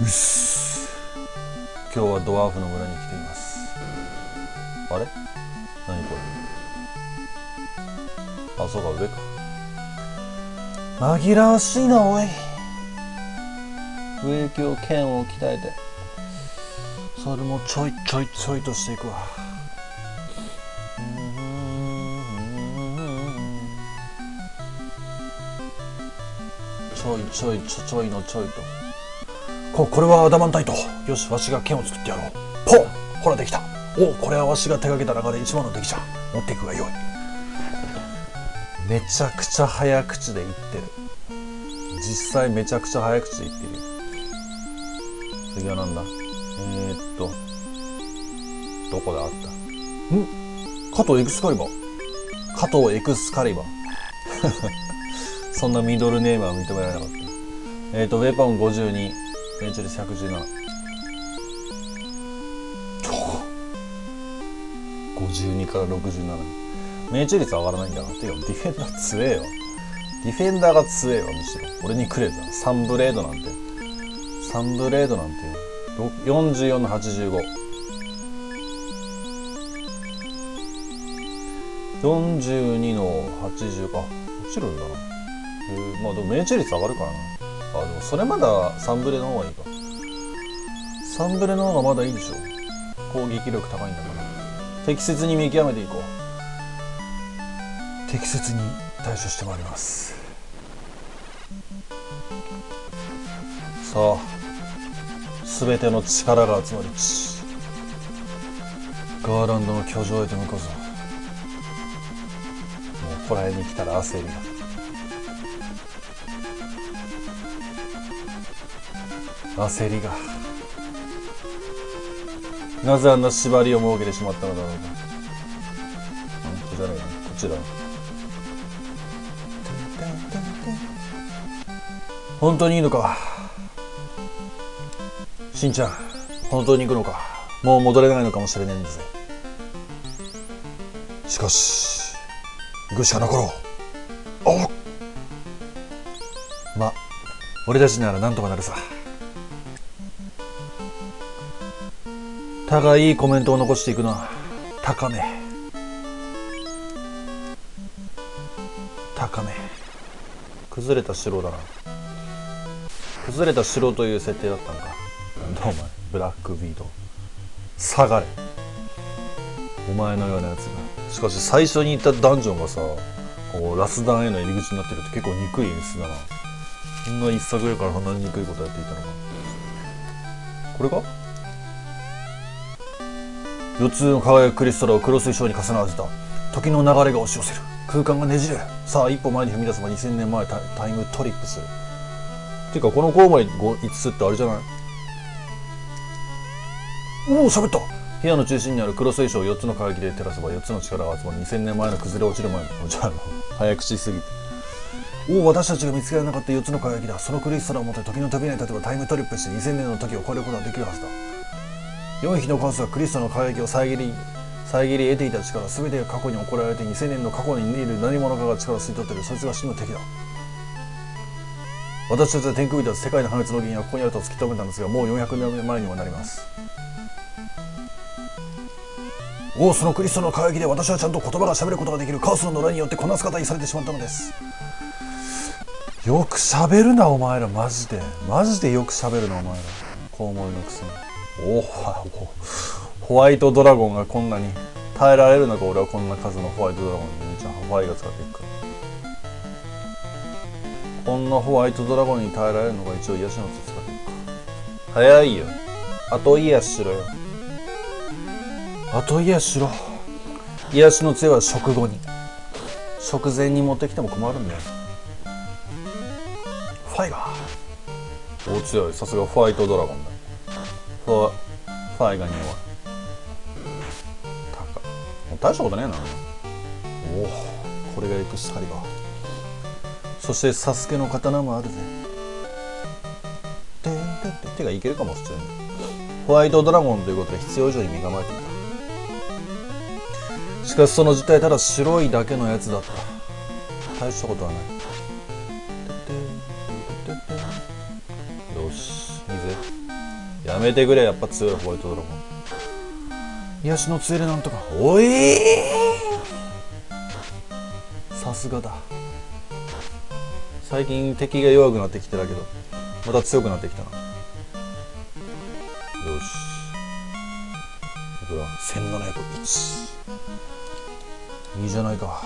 うっす。今日はドワーフの村に来ています。あれ？何これ？あそうか上か。紛らわしいなおい。上行きを剣を鍛えて。それもちょいちょいちょいとしていくわ。ちょいちょいちょちょいのちょいと。ここれはアダマンタイト。よしわしが剣を作ってやろう。ポン！ほらできた。おこれはわしが手がけた中で一番の出来じゃ持っていくがよい。めちゃくちゃ早口で言ってる。実際めちゃくちゃ早口で言ってる次はなんだ？えー、っと。どこであった。ん？加藤エクスカリバー。加藤エクスカリバー。そんなミドルネームは認められなかった。えー、っとウェポン52ベンチ率11752から67命中率上がらないんだなていうかディフェンダー強えよ。ディフェンダーが強えわむしろ。俺にくれたサンブレードなんて。サンブレードなんて。よ44の85 42の80あ落ちるんだな、まあでも命中率上がるからな。あでもそれまだサンブレの方がいいか。サンブレの方がまだいいでしょ。攻撃力高いんだから。適切に見極めていこう。適切に対処してまいります。さあ全ての力が集まりちガーランドの居城へと向かうぞ。もうこら辺に来たら焦りだ。焦りがなぜあんな縛りを設けてしまったのだろうか。こっちじゃねこっちだ。本当にいいのかしんちゃん、本当に行くのかもう戻れないのかもしれねえんだぜ。しかし、行くしか残ろう。おま、俺たちならなんとかなるさ。たがいいコメントを残していくな高め。高め。崩れた城だな。崩れた城という設定だったのかなんだお前ブラックビート。下がれ。お前のようなやつが。しかし最初に行ったダンジョンがさこうラスダンへの入り口になってるって結構憎い演出だな。そんな一作目からそんなに憎いことやっていたのかこれか？四つの輝くクリスタルを黒水晶に重ね合わせた時の流れが押し寄せる。空間がねじれる。さあ一歩前に踏み出せば2000年前タイムトリップするていうかこのコウモリ5つってあれじゃない？おお喋った。部屋の中心にある黒水晶を4つの輝きで照らせば4つの力が集まり2000年前の崩れ落ちる前のじゃあ早口すぎて。おお私たちが見つけられなかった4つの輝きだ。そのクリスタルを持って時の扉に立てばタイムトリップして2000年の時を超えることができるはずだ。4匹のカスはクリストの輝きを遮り遮り得ていた力全てが過去に怒られて2000年の過去にいる何者かが力を吸い取っているそいつが真の敵だ。私たちは天空人は世界の破滅の原因はここにあると突き止めたんですがもう400年前にはなります。おおそのクリストの輝きで私はちゃんと言葉が喋ることができるカオスの野良によってこんな姿にされてしまったのです。よく喋るなお前ら。マジで。マジでよく喋るなお前ら。コウモリのくせに。おおホワイトドラゴンがこんなに耐えられるのか俺はこんな数のホワイトドラゴンにめちゃんホワイが使っていくか。こんなホワイトドラゴンに耐えられるのが一応癒しのつ使っていくか。早いよ。後癒ししろよ。後癒ししろ。癒しの杖は食後に。食前に持ってきても困るんだよ。ファイガー。お強い。さすがホワイトドラゴンだ。ファファイガに弱い高大したことねえな。おおこれがエクスカリバーそしてサスケの刀もあるぜ。てんてんて手がいけるかも普通に。ホワイトドラゴンということで必要以上に身構えていたしかしその実態ただ白いだけのやつだった。大したことはない。めてくれやっぱ強いホワイトドラゴン癒しの杖でなんとか。おいさすがだ。最近敵が弱くなってきてたけどまた強くなってきたな。よし。いくら1701いいじゃないか。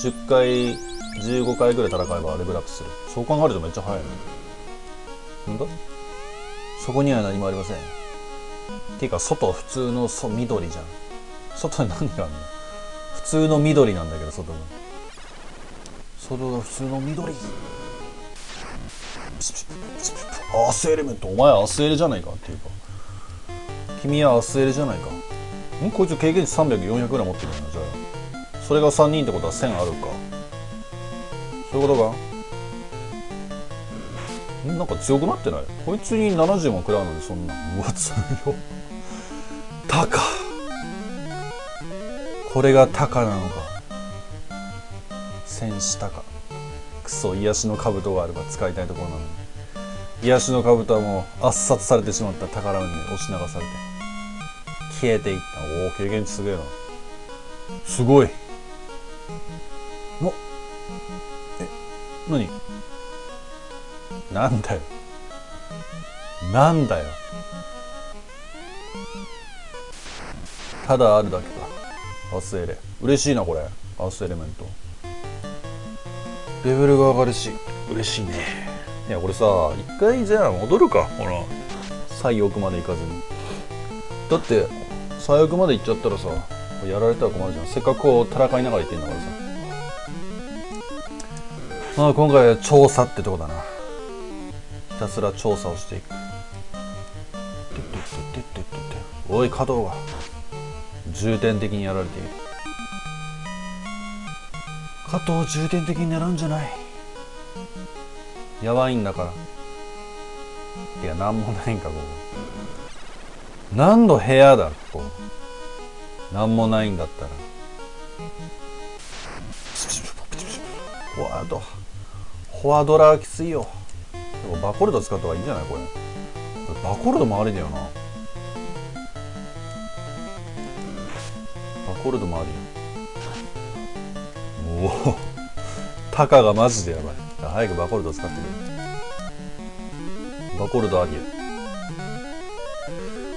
10回15回ぐらい戦えばレベルアップする。そう考えるとめっちゃ早いね。なんだ？そこには何もありません。っていうか外普通のそ緑じゃん。外に何があるの？普通の緑なんだけど外が外が普通の緑。アースエレメント。お前アースエレじゃないかっていうか。君はアースエレじゃないか。ん？こいつ経験値300400ぐらい持ってるよなじゃあ。それが3人ってことは1000あるか。そういうことか？なんか強くなってない？こいつに70も食らうのでそんなうわ強いよタカこれがタカなのか。戦士タカクソ癒しの兜があれば使いたいところなのに。癒しの兜はもう圧殺されてしまった宝に押し流されて。消えていった。おお経験値すげえな。すごい。おえ何？なんだよ。なんだよ。ただあるだけか。アスエレ嬉しいなこれ。アスエレメントレベルが上がるし。嬉しいね。いやこれさ一回じゃあ戻るかほら最奥まで行かずに。だって最悪まで行っちゃったらさやられたら困るじゃん。せっかくこう戦いながら行ってんだからさ。まあ今回は調査ってとこだなひたすら調査をしていく。おい加藤が。重点的にやられている。加藤重点的に狙うんじゃない。やばいんだから。いや何もないんかここ。何の部屋だここ。何もないんだったら。フォワードフォワードラーきついよ。バコルド使った方がいいんじゃないこれ。バコルドもありだよな。バコルドもありよ。おお。タカがマジでやばい。早くバコルド使ってくれバコルドありや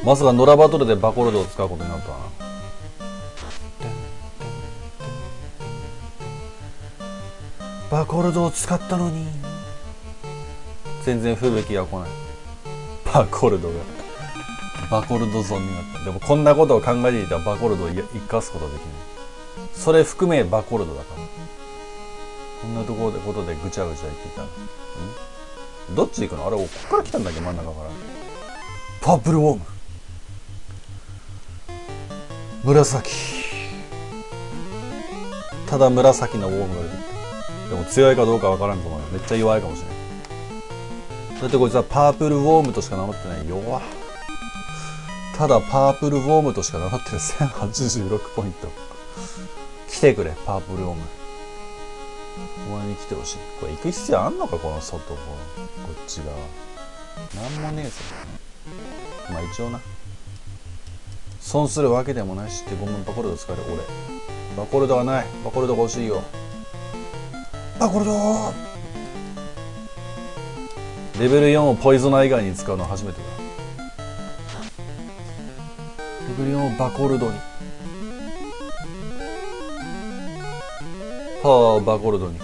まさかノラバトルでバコルドを使うことになったな。バコルドを使ったのに。全然吹雪が来ない。バコルドが。バコルドゾンになったでもこんなことを考えていたらバコルドを生かすことはできない。それ含めバコルドだから。こんなところでことでぐちゃぐちゃ言っていたん？どっち行くの？あれこっから来たんだっけ真ん中から。パープルウォーム。紫。ただ紫のウォームが出てきた。でも強いかどうかわからんと思うよ。めっちゃ弱いかもしれないだってこいつはパープルウォームとしか名乗ってない。弱ただパープルウォームとしか名乗ってる。1086ポイント。来てくれパープルウォーム。お前に来てほしい。これ行く必要あんのかこの外。ここっち側。なんもねえぞ。まあ一応な。損するわけでもないしってごめんバコルド使える俺。バコルドがない。バコルドが欲しいよ。バコルドレベル4をポイズナー以外に使うのは初めてだ。レベル4をバコルドに。はあバコルドに。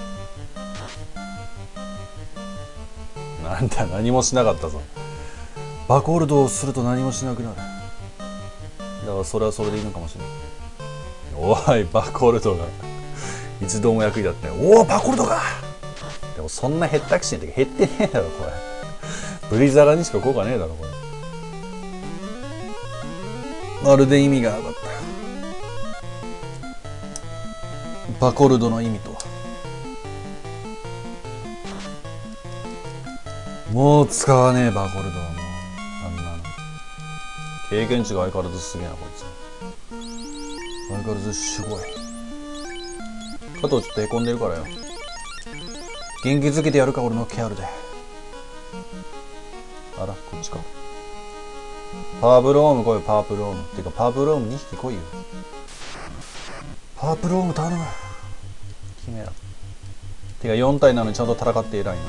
なんだ何もしなかったぞ。バコルドをすると何もしなくなる。だからそれはそれでいいのかもしれないおいバコルドが。一度も役に立っておおバコルドがでもそんな減ったくしに減ってねえだろこれ。ブリザラにしか効果ねえだろこれ。まるで意味がなかったバコルドの意味とは。もう使わねえバコルドはもう。あんなの。経験値が相変わらずすげえなこいつ。相変わらずすごい。加藤ちょっとへこんでるからよ。元気づけてやるか俺のケアルで。あらこっちか。パープルオーム来いよパープルオーム。てかパープルオーム2匹来いよ。パープルオーム頼む。キメラてか4体なのにちゃんと戦って偉いな。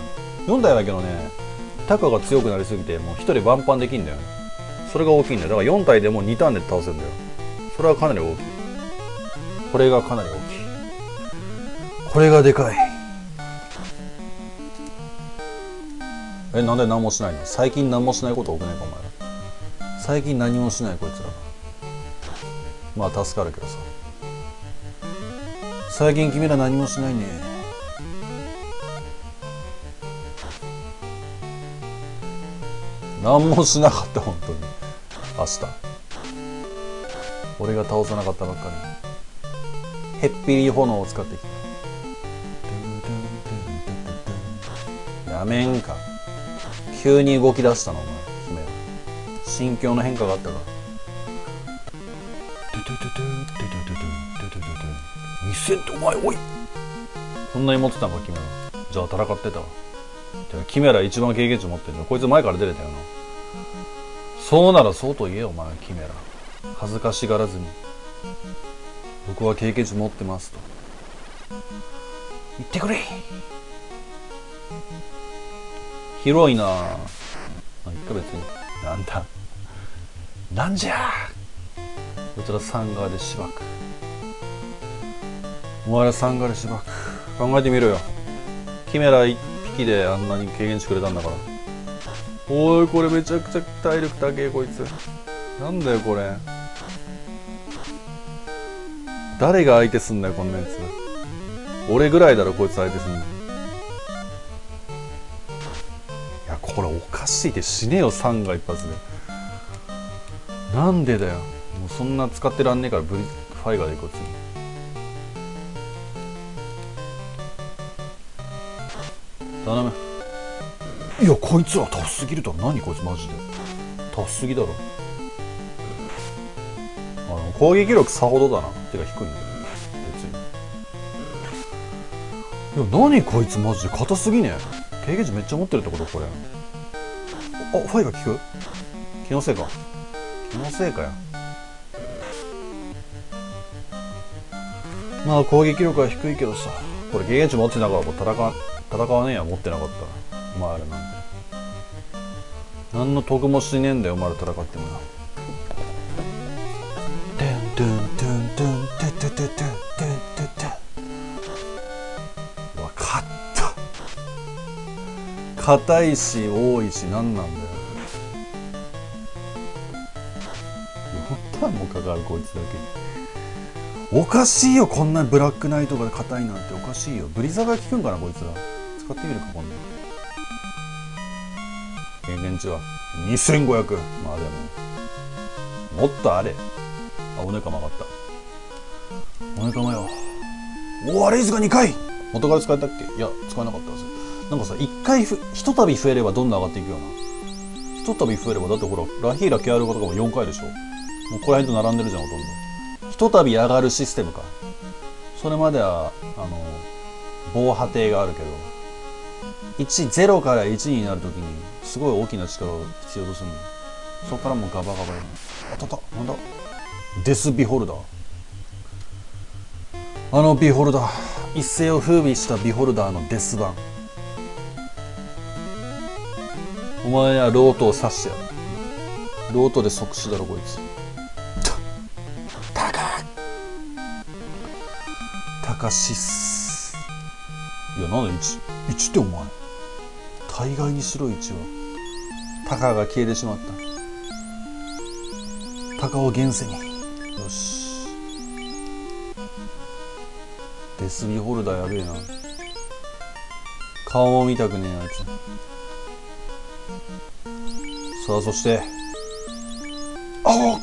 4体だけどねタカが強くなりすぎてもう1人ワンパンできんだよね。それが大きいんだよ。だから4体でも2ターンで倒せるんだよ。それはかなり大きい。これがかなり大きい。これがでかいえなんで何もしないの？最近何もしないこと多くないかお前。最近何もしないこいつら。まあ助かるけどさ。最近君ら何もしないね。何もしなかった本当に。明日。俺が倒さなかったばっかり。へっぴり炎を使ってきた。やめんか。急に動き出したのお前。姫。は心境の変化があったか。2000ってお前おいそんなに持ってたんかキメラじゃあ戦ってたわキメラ一番経験値持ってるのこいつ前から出れたよなそうならそうと言えよお前キメラ恥ずかしがらずに僕は経験値持ってますと言ってくれ広いな。あいっか別に。なんだ。なんじゃ。こちらサンガでしばくお前らサンガでしばく考えてみろよ。キメラ一匹であんなに軽減してくれたんだから。おいこれめちゃくちゃ体力高えこいつ。なんだよこれ。誰が相手すんだよこんなやつ俺ぐらいだろこいつ相手すんの。やこれおかしいって死ねよサンガ一発で。なんでだよ。もうそんな使ってらんねえからブリファイガーでいこう次頼む。いやこいつはタフすぎるだろ何こいつマジで。タフすぎだろ。あの攻撃力さほどだな。てか低いんだよ。別に。いや何こいつマジで。硬すぎねえ経験値めっちゃ持ってるってこと？これ。あファイが効く？気のせいか。気のせいかよ。まあ攻撃力は低いけどさ。これ経験値持ってなかったら戦わ戦わねえや。持ってなかったら。お前らなんて何の得もしねえんだよお前ら戦ってもな。硬いし多いし何なんだよ。4ターンもかかるこいつだけに。おかしいよこんなブラックナイトが硬いなんて。おかしいよ。ブリザが効くんかなこいつら。使ってみるか今度。経験値は。2500まあでも。もっとあれ。あおねかまがった。おねかまよ。おおレイズが2回。元から使えたっけ？いや使えなかったはず。なんかさ1回ふひとたび増えればどんどん上がっていくような。ひとたび増えればだってほらラヒーラケアルゴとかも4回でしょ。もうここら辺と並んでるじゃんほとんど。ひとたび上がるシステムか。それまではあの防波堤があるけど。10から1になるときにすごい大きな力を必要とするの。そこからもうガバガバやるあたった。なんだ。デスビホルダー。あのビホルダー。一世を風靡したビホルダーのデス版。お前はロートを刺してやる。ロートで即死だろこいつ。タカタカシスいやなんだ 1, 1ってお前。大概に白い1は。タカが消えてしまった。タカを現世に。よし。デスビホルダーやべえな。顔も見たくねえあいつさあそして。あ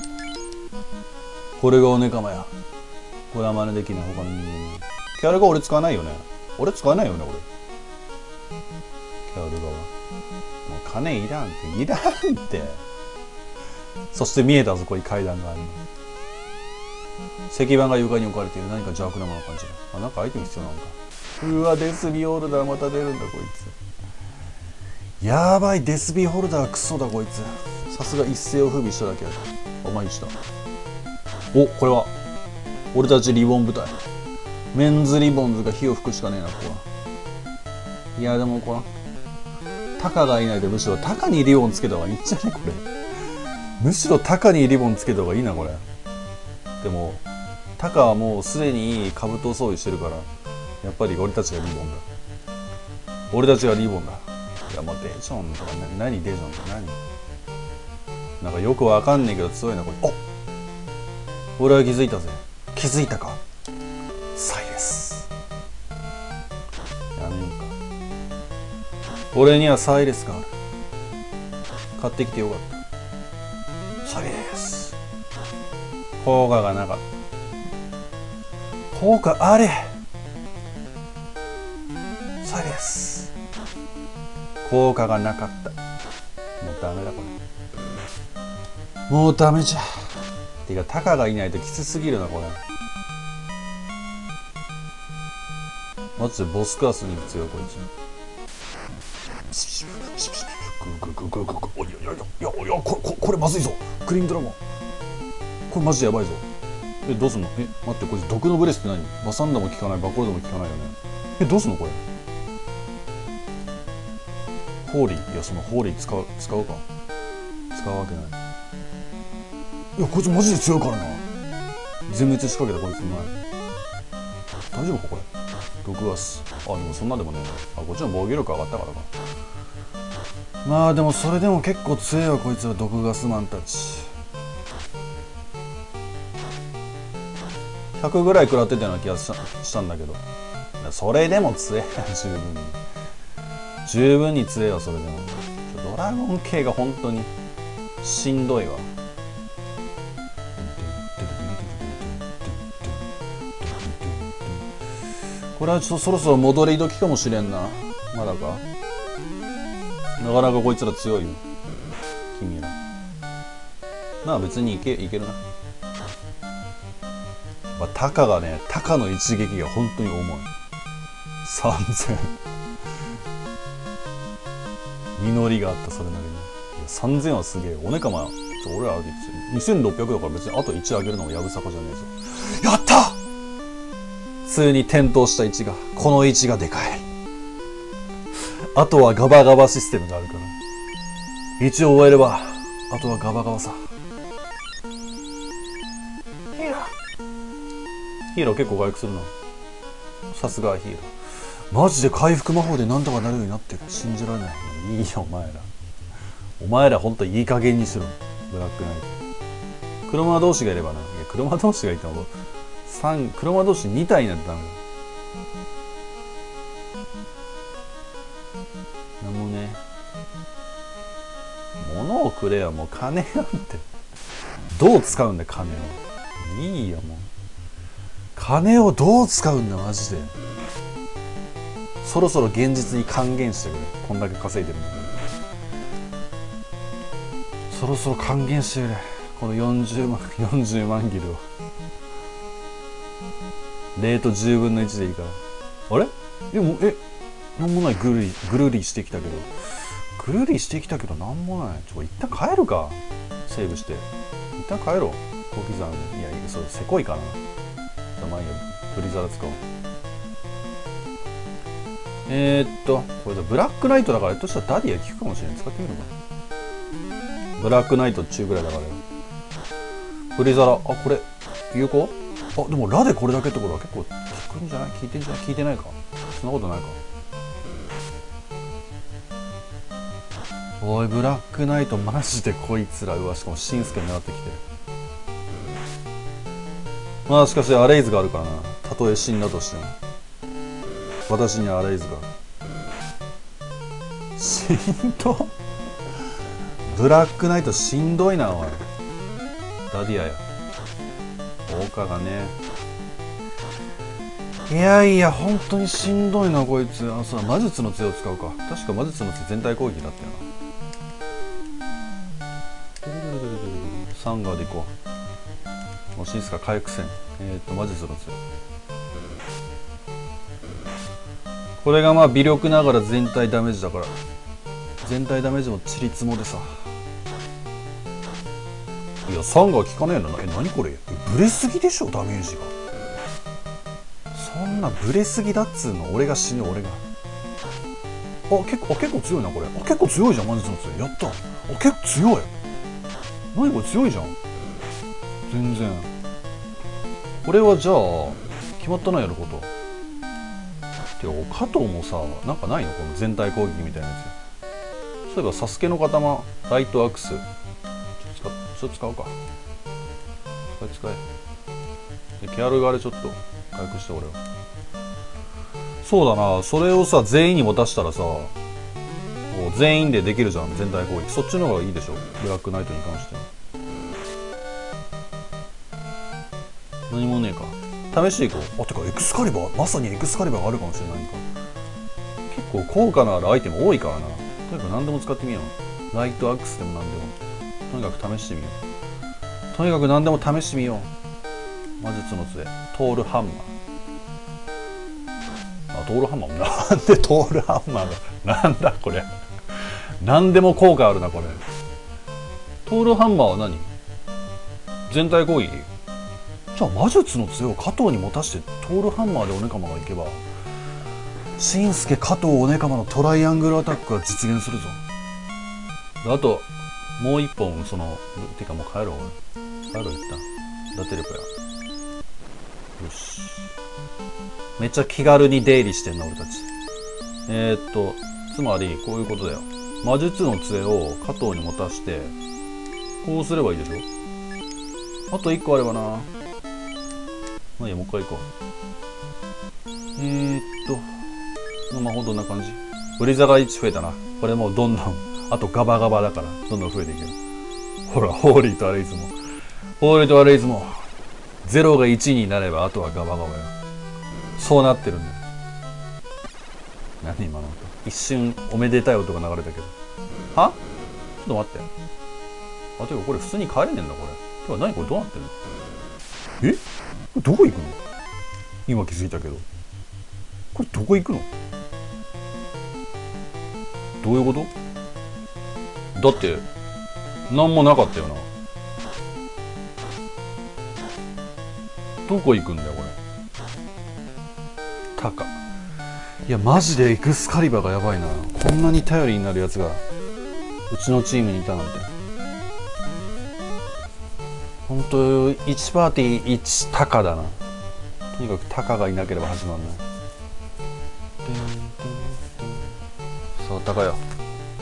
これがおねかまや。これは真似できない他の人間に。キャラが俺使わないよね。俺使わないよね俺。キャラがはもう金いらんって。いらんって。そして見えたぞここに階段があるの。石板が床に置かれている。何か邪悪なものを感じる。あなんかアイテム必要なのか。うわデスビオールダーまた出るんだこいつ。やばいデスビーホルダークソだこいつ。さすが一世を風靡しただけや。お前した。おこれは。俺たちリボン部隊。メンズリボンズが火を吹くしかねえなここは。いやでもこのタカがいないでむしろタカにリボンつけた方がいいんじゃね？これ。むしろタカにリボンつけた方がいいなこれ。でもタカはもうすでに兜装備してるからやっぱり俺たちがリボンだ。俺たちがリボンだ。いやもうデジョンとかな何デジョンって何？なんかよくわかんねえけど強いなこれ。お俺は気づいたぜ。気づいたか？サイレス。やめようか。俺にはサイレスがある。買ってきてよかった。サイレス。効果がなかった。効果あれ。サイレス。効果がなかった。もうダメだこれ。もうダメじゃ。てかタカがいないときつすぎるなこれ。マジでボスクラスに強いこいつグググググググいやいやいやいやこここれまずいぞクリーンドラゴンこれマジでやばいぞえどうすんのえ待ってこいつ毒のブレスって何バサンダも効かないバコルドも効かないよねえどうすんのこれホーリーいやそのホーリー使う使うか。使うわけない。いやこいつマジで強いからな。全滅仕掛けたこいつうまい大丈夫かこれ？毒ガス。あでもそんなでもねあこっちの防御力上がったからか。まあでもそれでも結構強いわこいつは毒ガスマンたち。100ぐらい食らってたような気がしたしたんだけど。それでも強い な十分に。十分に強いわそれでもドラゴン系が本当にしんどいわ。これはちょっとそろそろ戻り時かもしれんなまだかなかなかこいつら強いよ君らまあ別に。いけいけるな、まあ、タカがねタカの一撃が本当に。重い3000実りがあったそれなりに。3000はすげえおねかまちょ俺ら2600だから別にあと1上げるのもやぶさかじゃねえぞ。やった！普通に点灯した位置がこの位置がでかい。あとはガバガバシステムがあるから。一応終えればあとはガバガバさ。ヒーロー。ヒーロー結構回復するな。さすがヒーロー。マジで回復魔法で何とかなるようになってる。信じられない。いいよお前ら。お前らほんといい加減にしろ。ブラックナイト。車同士がいればな。いや車同士がいても3車同士2体になってダメだ。なんもね。物をくれよもう金なんて。どう使うんだ金を。いいよもう。金をどう使うんだマジで。そろそろ現実に還元してくれ。こんだけ稼いでるのに。そろそろ還元してくれ。この40万 40万ギルを。レート10分の1でいいから。あれ？でもえなんもない。ぐるりぐるりしてきたけど。ぐるりしてきたけどなんもない。ちょ一旦帰るか。セーブして。一旦帰ろう。小刻みいやそれせこいかな。まあいいやブリザラ使おう。えー、っとこれだブラックナイトだからひょっとしたらダディア効くかもしれない使ってみるか。ブラックナイトっちゅうぐらいだから。よブリザラあこれ有効あでもラでこれだけってことは結構効くんじゃない？効いてんじゃない？効いてないか。そんなことないか。おいブラックナイトマジでこいつらうわしかもしんすけ狙ってきて。まあしかしアレイズがあるからな。たとえ死んだとしても。私にはアレイズがしんど。ブラックナイトしんどいなおい。ダディアや。オーカがね。いやいや本当にしんどいなこいつ。あそう魔術の杖を使うか。確か魔術の杖全体攻撃だったよな。サンガーでいこう。もうシンスカ回復戦。えっ、ー、と魔術の杖。これがまあ微力ながら全体ダメージだから。全体ダメージもちりつもでさ。いや3が効かねえの？え何これ？ブレすぎでしょ？ダメージが。そんなブレすぎだっつうの？俺が死ぬ俺が。あ結構あ結構強いなこれ。あ結構強いじゃん魔術の杖やった。あ結構強い。何これ強いじゃん。全然。これはじゃあ決まったなやること。てか加藤もさなんかないの？この全体攻撃みたいなやつ。そういえばサスケの頭ライトアクスちょっと使ょっと使うか。使い使え。でケアルガーでちょっと回復して俺は。そうだな。それをさ全員に持たしたらさもう全員でできるじゃん全体攻撃。そっちの方がいいでしょ？ブラックナイトに関しては。何もねえか。試していこう。あてかエクスカリバーまさにエクスカリバーがあるかもしれないか。結構効果のあるアイテム多いからな。とにかく何でも使ってみよう。ライトアックスでも何でも。とにかく試してみよう。とにかく何でも試してみよう。魔術の杖。トールハンマー。あトールハンマーな。んでトールハンマーがなんだこれ。何でも効果あるなこれ。トールハンマーは何？全体攻撃？じゃあ魔術の杖を加藤に持たしてトールハンマーでおねかまがいけばしんすけ加藤おねかまのトライアングルアタックが実現するぞ。あともう一本そのてかもう帰ろう。帰ろう一旦ダテレポや。よし。めっちゃ気軽に出入りしてんな俺たち。えー、っとつまりこういうことだよ。魔術の杖を加藤に持たしてこうすればいいでしょ。あと1個あればな。まあいいやもう一回行こう。えー、っとまあほんどんな感じ。売り座が1増えたな。これもうどんどんあとガバガバだからどんどん増えていける。ほらホーリーとアレイズも。ホーリーとアレイズも0が1になればあとはガバガバよ。そうなってるんだよ。何今の音。一瞬おめでたい音が流れたけど。は？ちょっと待って。あてかこれ普通に帰れねえんだこれ。てか何これ？どうなってるの？え？どこ行くの？今気づいたけど。これどこ行くの？どういうこと？だって何もなかったよな。どこ行くんだよこれ？タカ。いやマジでエクスカリバーがやばいな。こんなに頼りになるやつがうちのチームにいたなんて。本当1パーティー1タカだな。とにかくタカがいなければ始まらない。さあタカよ。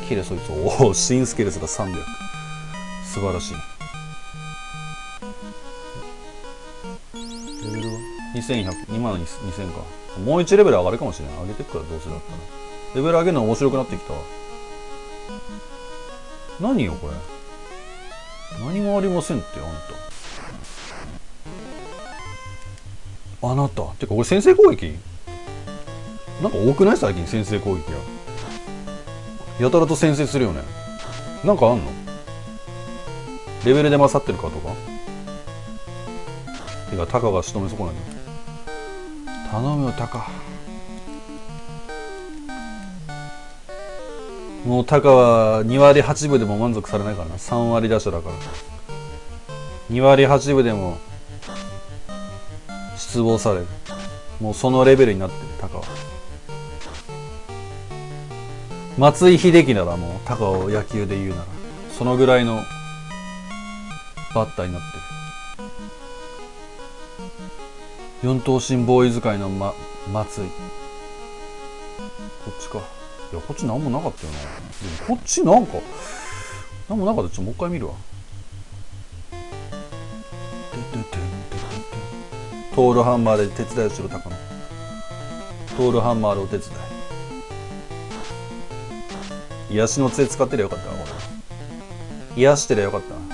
キレそいつおお新スケルスが300素晴らしい。レベルは？2100 2万2000か。もう1レベル上がるかもしれない上げてくからどうせだったら。レベル上げるの面白くなってきたわ。何よこれ何もありませんってあんた。あなた。てか俺先制攻撃？なんか多くない？最近先制攻撃ややたらと先制するよね。なんかあんの？レベルで勝ってるかとか？てかタカが仕留め損ない頼むよタカもうタカは2割8分でも満足されないからな。3割打者だから。2割8分でも失望される。もうそのレベルになってるタカは。松井秀喜ならもうタカを野球で言うならそのぐらいのバッターになってる。四頭身ボーイ使いの、ま、松井。こっちか。いやこっち何もなかったよな。でもこっちなんか何もなかった。ちょっともう一回見るわ。トールハンマーで手伝いをしろタカのトールハンマーでお手伝い。癒しの杖使ってりゃよかったなこれ。癒してりゃよかった。な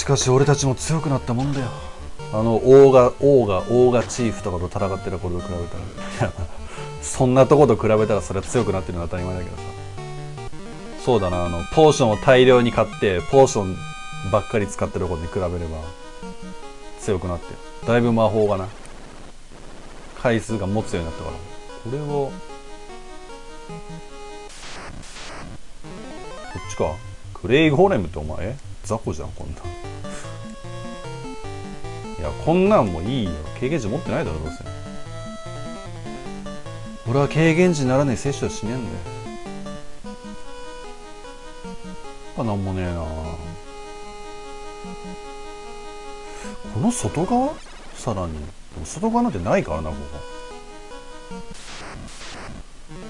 しかし俺たちも強くなったもんだよ。あのオーガオーガオーガチーフとかと戦ってる頃と比べたら。そんなとこと比べたらそれは強くなってるのは当たり前だけどさ。そうだなあのポーションを大量に買ってポーションばっかり使ってることに比べれば強くなって。だいぶ魔法がな。回数が持つようになったから。これをこっちか。クレイゴーレムってお前？雑魚じゃんこんな。んいやこんなんもいいよ。経験値持ってないだろどうせ。俺は経験値にならねえ摂取はしねえんだよ。あなんもねえな。この外側？さらに。外側なんてないからなここ。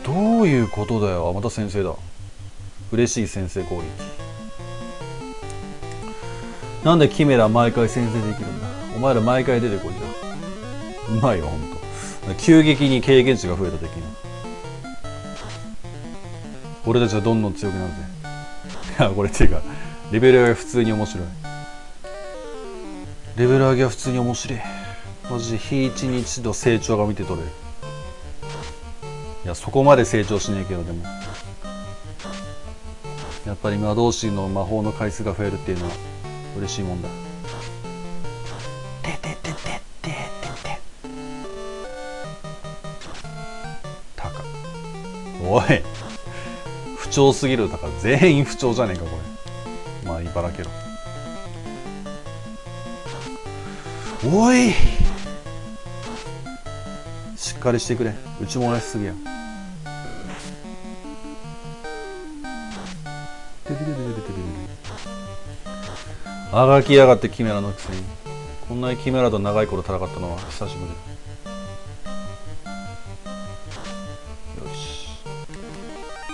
どういうことだよあまた先生だ。嬉しい先生攻撃。なんでキメラ毎回先生できるんだ？お前ら毎回出てこいじゃんうまいよほんと。急激に経験値が増えた的な俺たちはどんどん強くなるぜ。いやこれっていうかレベル上げ普通に面白い。レベル上げは普通に面白い。マジで日一日と成長が見て取れる。いやそこまで成長しねえけどでも。やっぱり魔導士の魔法の回数が増えるっていうのは嬉しいもんだ。ててててててて。タカおい。不調すぎるだから全員不調じゃねえかこれ。まあ茨けろおい。しっかりしてくれ。うちも同じすぎやあがきやがってキメラのくせに。こんなにキメラと長い頃戦ったのは久しぶり。よし。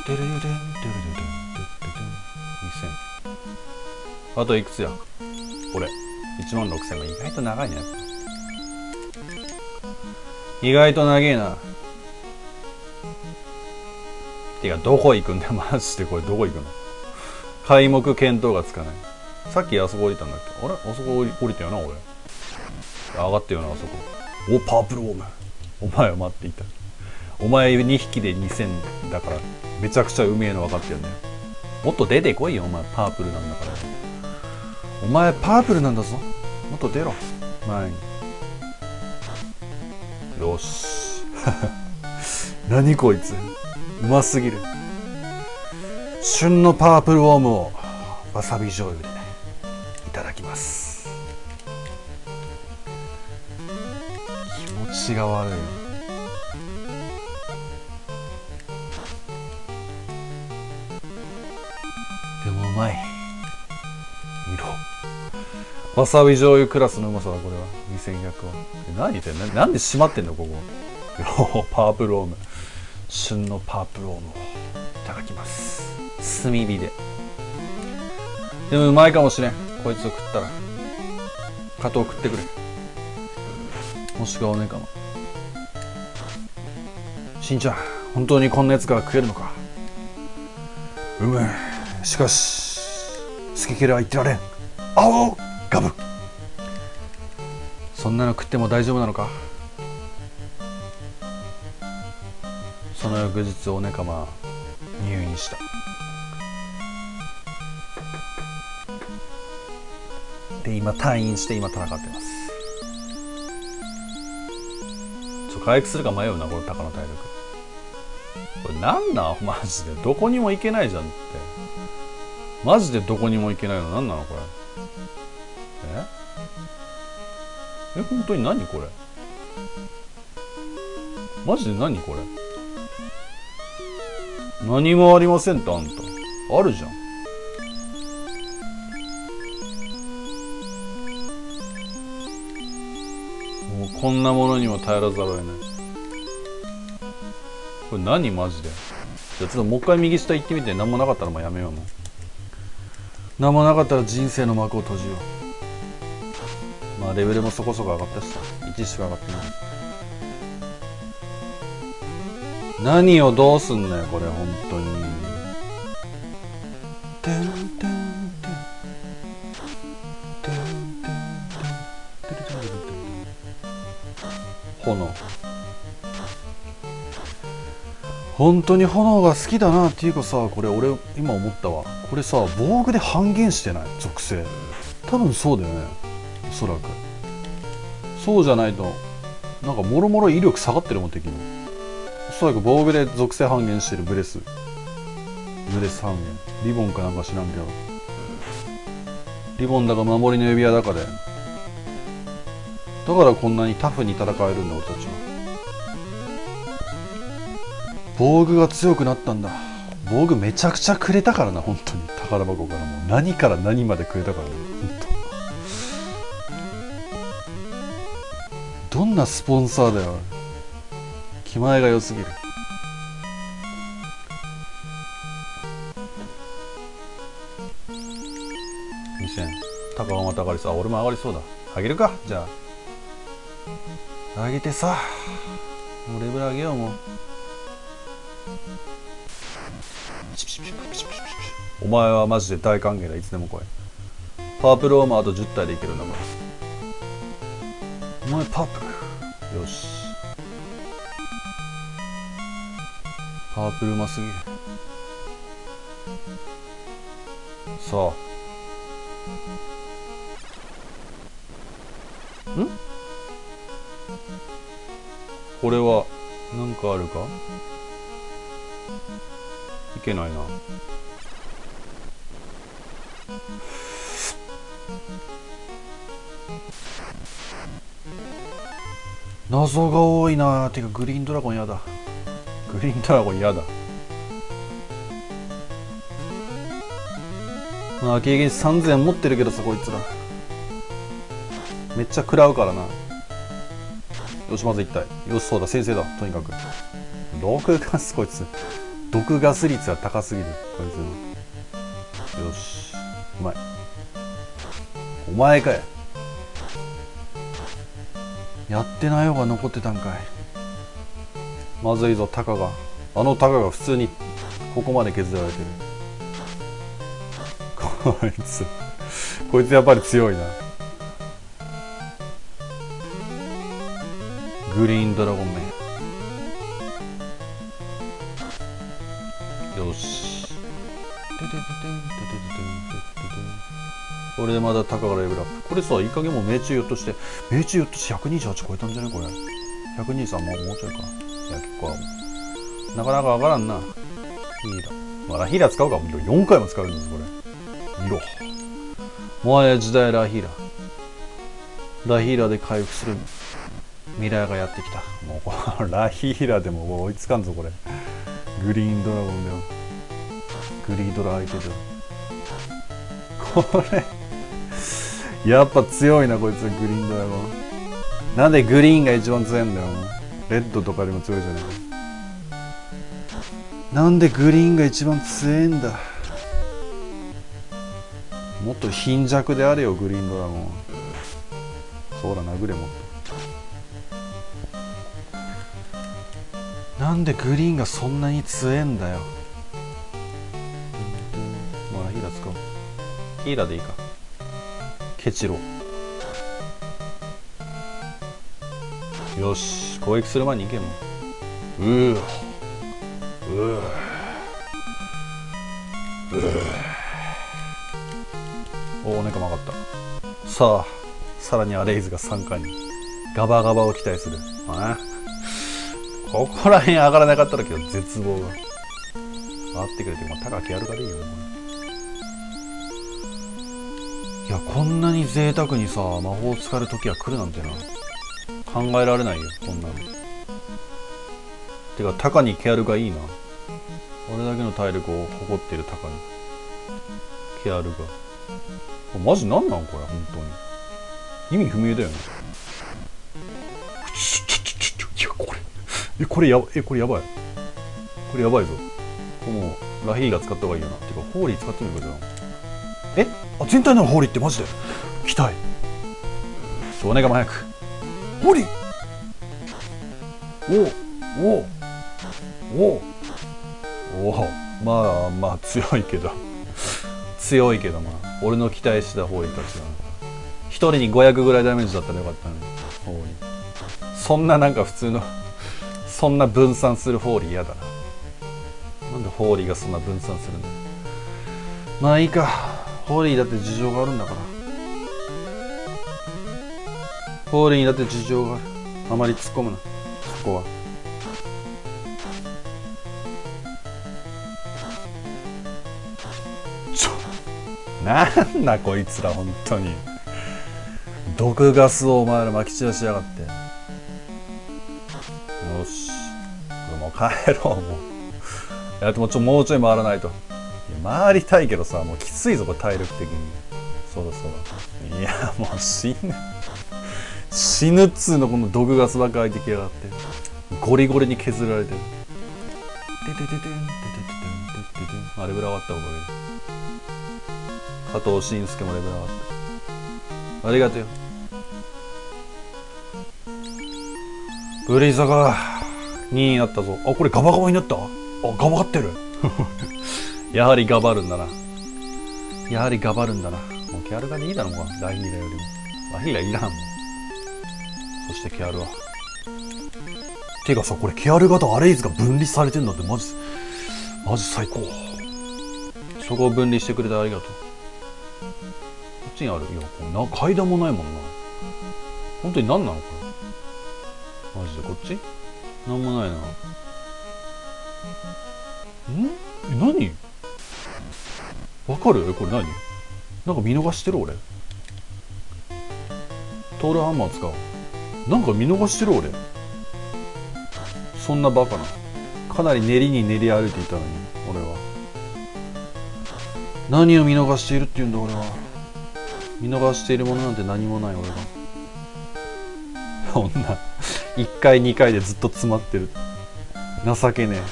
デルデルデンデルデルデンデルデル2000あといくつや？俺。1万6000が意外と長いね。意外と長えな。てかどこ行くんだマジでこれどこ行くの？開目見当がつかない。さっきあそこ降りたんだっけ？あれ？あそこ降りたよな俺。上がったよなあそこ。おパープルウォーム。お前は待っていた。お前2匹で2000だからめちゃくちゃうめえの分かってるね。もっと出てこいよお前。パープルなんだから。お前パープルなんだぞ。もっと出ろ。前に。よし。何こいつ。うますぎる。旬のパープルウォームをわさび醤油で。ただきます。気持ちが悪い。でもうまい。色。わさび醤油クラスのうまさだこれは。2100は何言ってんの？なんで閉まってんの？ここ。パープルウォーム。旬のパープルウォームを。いただきます。炭火で。でもうまいかもしれん。こいつを食ったら加藤食ってくれ。もしくはおねえかも。しんちゃん本当にこんなやつが食えるのか。うめえ。しかし好き嫌いは言ってられん。あおガブ。そんなの食っても大丈夫なのか。その翌日おねかま入院した。今退院して今戦ってます。ちょ回復するか迷うなこの鷹の体力これなんなんマジで。どこにも行けないじゃんって。マジでどこにも行けないの？なんなのこれ？え？え本当に何これ？マジで何これ？何もありませんってあんた。あるじゃん。こんなものにも耐えらざるを得ない。これ何マジで？じゃあちょっともう一回右下行ってみて。何もなかったらもうやめようもう何もなかったら人生の幕を閉じよう。まあレベルもそこそこ上がったしさ。1しか上がってない。何をどうすんのよこれ本当に。炎本当に炎が好きだなっていうかさこれ俺今思ったわ。これさ防具で半減してない？属性。多分そうだよね。おそらく。そうじゃないとなんかもろもろ威力下がってるもん敵のおそらく防具で属性半減してるブレス。ブレス半減。リボンかなんか知らんけど。リボンだか守りの指輪だかで。だからこんなにタフに戦えるんだ俺たちは。防具が強くなったんだ。防具めちゃくちゃくれたからな本当に。宝箱からも。う何から何までくれたからね本当。どんなスポンサーだよ。気前が良すぎる。2000高はまた上がりそうあ俺も上がりそうだ。あげるか。じゃあ。あげてさ。もうレベル上げようも。うお前はマジで大歓迎だ。いつでも来い。パープルオーマーと10体でいけるんだからお前パープル。よし。パープルうますぎる。さあ。ん？これは何かあるか？いけないな。謎が多いな。てかグリーンドラゴンやだ。グリーンドラゴンやだ。まあ経験3000持ってるけどさこいつら。めっちゃ食らうからな。よしまず1体。よしそうだ先生だとにかく。毒ガスこいつ。毒ガス率が高すぎるこいつの。よしうまい。お前かいやってない方が残ってたんかい。まずいぞタカが。あのタカが普通にここまで削られてる。こいつ。こいつやっぱり強いな。グリーンドラゴンメンよし。これでまだタカがレベルアップ。これさいい加減もう命中よっとして命中よっとして128超えたんじゃない？これ。123もうもうちょいか。いや結構なかなか上がらんな。ヒーラー。まあラヒーラー使うか。も4回も使うんですこれ。見ろ。もはや時代ラヒーラー。ラヒーラーで回復する未来がやってきた。もうこのラヒーラでも追いつかんぞこれ。グリーンドラゴンだよグリードラ相手だよこれやっぱ強いなこいつ。はグリーンドラゴン。なんでグリーンが一番強いんだよレッドとかでも強いじゃないなんでグリーンが一番強いんだ。もっと貧弱であれよグリーンドラゴン。そうだ殴れもっと。なんでグリーンがそんなに強えんだよ。まあヒーラー使おう。ヒーラーでいいか。ケチロよし。攻撃する前に行けもううううおおネカも上がった。さあさらにアレイズが3回に。ガバガバを期待する。あ。ここら辺上がらなかったらけど絶望が。上がってくれて、まあ、高くやるからいいよ。いやこんなに贅沢にさ魔法使える時は来るなんてな。考えられないよこんなの。てかタカにケアルがいいな。俺だけの体力を誇ってるタカに。ケアルが。マジなんなんこれ本当に。意味不明だよね。えこれやえこれやばい。これやばいぞ。もうラヒーが使った方がいいよな。っていうかホーリー使ってみるかじゃあ。え？あ全体なのホーリーってマジで？来たい。少年が早く。ホーリー！おおおおおまあまあ強いけど。強いけどまあ。俺の期待したホーリーたちは。一人に500ぐらいダメージだったらよかったね。ホーリー。そんななんか普通のそんな分散するホーリー嫌だな。なんでホーリーがそんな分散するんだまあいいか。ホーリーだって事情があるんだから。ホールにだって事情がある。あまり突っ込むな。そこは。ちょなんだこいつら本当に。毒ガスをお前ら撒き散らしやがって。帰ろうもう。やってもちょもうちょい回らないと。い回りたいけどさもうきついぞこれ体力的に。そろそろ。いやもう死ぬ。死ぬっつうのこの毒ガスばっか開いてきやがって。ゴリゴリに削られてる。ててててんてててててててんあレベル上がったわこれ加藤慎介もレベル上がったありがとうよブリザがになったぞ。あこれガバガバになった？あガバってる。やはりガバるんだな。やはりガバるんだな。もうキャラがいいだろう。がラヒーラよりも。ラヒーラいらんもん。そしてケアルは。てかさこれケアル型アレイズが分離されてんだってマジマジ最高。そこを分離してくれてありがとう。こっちにある？いやこれな階段もないもんな。本当に何なのこれ？マジでこっち？なんもないな。ん？え何？わかる？これ何？なんか見逃してる俺。トールハンマー使う。なんか見逃してる俺。そんなバカな。かなり練りに練り歩いていたのに俺は。何を見逃しているって言うんだ俺は。見逃しているものなんて何もない俺がこんな1回2回でずっと詰まってる。情けねえ。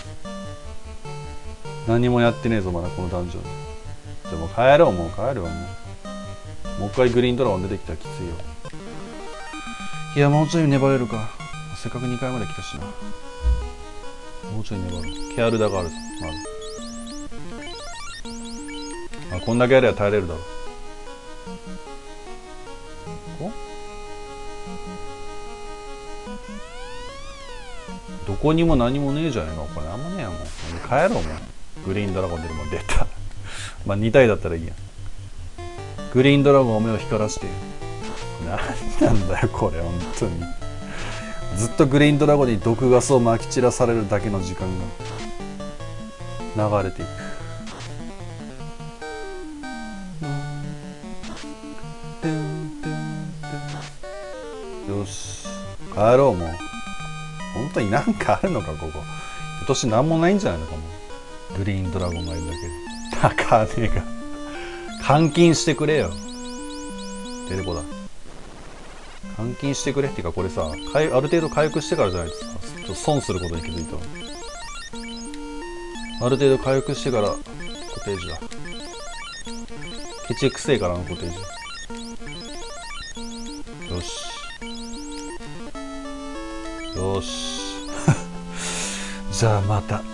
何もやってねえぞまだこのダンジョン。じゃあもう帰ろうもう帰るわもう。もう一回グリーンドラゴン出てきたらきついよ。いやもうちょい粘れるか。せっかく2回まで来たしな。もうちょい粘るケアルダがあるぞまずあこんだけやれば耐えれるだろ。おどこにも何もねえじゃねえか。これなんもねえやもう。帰ろうもう。グリーンドラゴン出るもん出た。まあ2体だったらいいや。グリーンドラゴンを目を光らして。何なんだよこれ本当に。ずっとグリーンドラゴンに毒ガスをまき散らされるだけの時間が。流れていく。よし。帰ろうもう。当になんかあるのかここ。今年何もないんじゃないのかも。グリーンドラゴンがいるだけで。高値が。換金してくれよ。テレコだ。換金してくれっていうかこれさある程度回復してからじゃないですか。ちょっと損することに気づいたある程度回復してからコテージだ。ケチくせえからあのコテージ。よし。よし。じゃあまた。